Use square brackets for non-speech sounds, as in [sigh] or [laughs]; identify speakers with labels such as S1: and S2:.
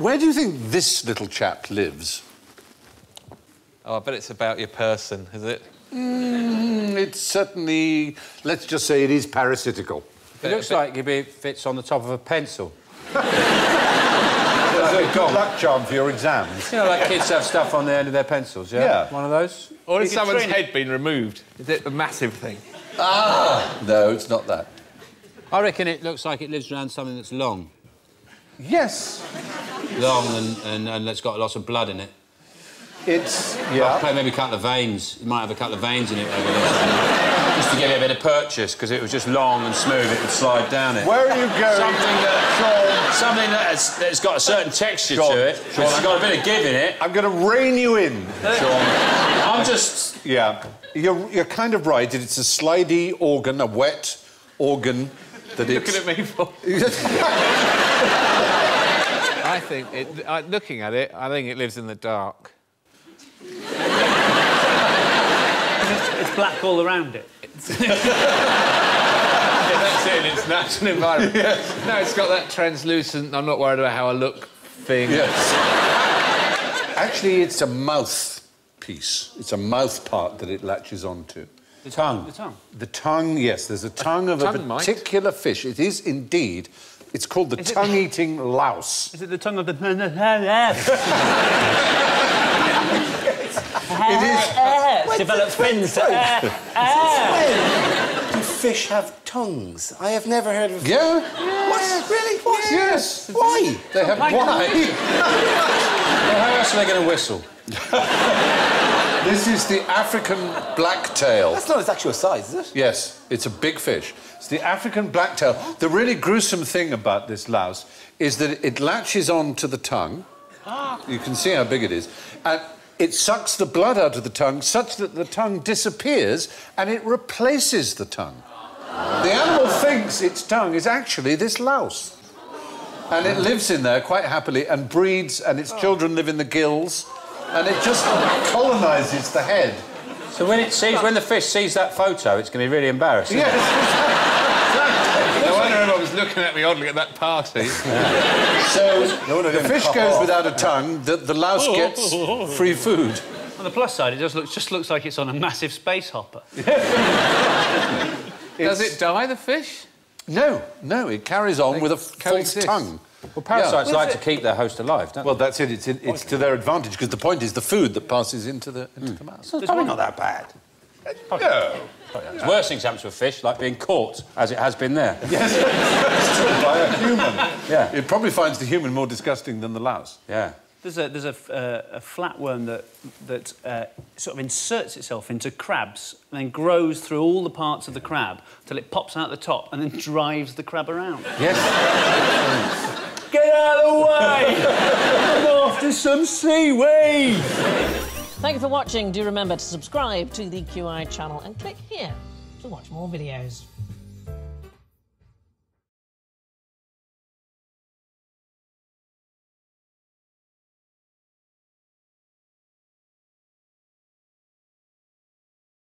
S1: Where do you think this little chap lives?
S2: Oh, I bet it's about your person, is it?
S1: Mm, it's certainly, let's just say it is parasitical.
S3: It looks like it fits on the top of a pencil. [laughs]
S1: That's a good luck charm for your exams.
S3: You know, like kids have stuff on the end of their pencils, yeah?
S1: Yeah.
S3: One of those?
S2: Or has someone's
S3: train
S2: head been removed? Is it a massive thing?
S1: Ah! No, it's not that.
S3: I reckon it looks like it lives around something that's long.
S1: Yes.
S3: Long and, and, and it's got lots of blood in it.
S1: It's, yeah.
S3: maybe a couple of veins. It might have a couple of veins in it over there. just to give it a bit of purchase, because it was just long and smooth, it would slide down it.
S1: Where are you going?
S3: Something that, something that has, that's got a certain texture to it,
S1: Sean,
S3: has got a bit of give in it.
S1: I'm going to rein you in, Sean.
S3: I'm just...
S1: Yeah. You're, you're kind of right. It's a slidey organ, a wet organ that it's...
S2: Looking at me for. [laughs] I think, it, uh, looking at it, I think it lives in the dark.
S4: It's black all around it.
S2: Yeah, that's it its natural environment. No, it's got that translucent, I'm not worried about how I look thing.
S1: Yes. Actually, it's a mouth piece. It's a mouth part that it latches onto.
S3: The tongue.
S4: The tongue.
S1: The tongue, yes, there's a tongue of a
S2: tongue mite?
S1: particular fish. It is indeed. It's called the
S4: Is it-
S1: tongue-eating louse.
S4: Is it the tongue of the... [laughs]
S1: It is.
S4: Develops fins. [laughs]
S5: Do fish have tongues? I have never heard of.
S1: Yeah.
S5: What? Really? What?
S1: Yes.
S5: Why?
S1: They have why? [laughs]
S3: Well, how else are they going to whistle?
S1: This is the African blacktail.
S5: That's not its actual size, is it?
S1: Yes, it's a big fish. It's the African blacktail. The really gruesome thing about this louse is that it latches on to the tongue. You can see how big it is. And it sucks the blood out of the tongue such that the tongue disappears and it replaces the tongue. The animal thinks its tongue is actually this louse. And it lives in there quite happily and breeds, and its oh. children live in the gills, and it just colonises the head.
S3: So when it sees, when the fish sees that photo, it's going to be really embarrassing.
S1: Yes, [laughs]
S2: No wonder everyone was looking at me oddly at that party. [laughs]
S1: So the fish goes without a tongue, the, the louse oh. gets free food.
S4: On the plus side, it just looks, just looks like it's on a massive space hopper. [laughs]
S2: Does it die, the fish?
S1: No, no, it carries on with a false
S2: coexist.
S1: tongue.
S3: Well, parasites
S1: Yeah.
S3: like to keep their host alive, don't
S1: Well, that's it. It's, in, it's to their advantage because the point is the food that passes into the into hmm. the mouth.
S3: they? It's probably not that bad.
S1: Uh, no.
S3: There's worse things happen to a fish, like being caught, as it has been there. [laughs]
S1: Yes, by a human.
S3: Yeah.
S1: It probably finds the human more disgusting than the louse.
S3: Yeah.
S4: There's a, there's a, f- uh, a flatworm that, that uh, sort of inserts itself into crabs and then grows through all the parts of the crab till it pops out the top and then drives the crab around.
S3: Yes.
S4: Get out of the way! I'm after some seaweed!
S6: Thank you for watching. Do remember to subscribe to the QI channel and click here to watch more videos.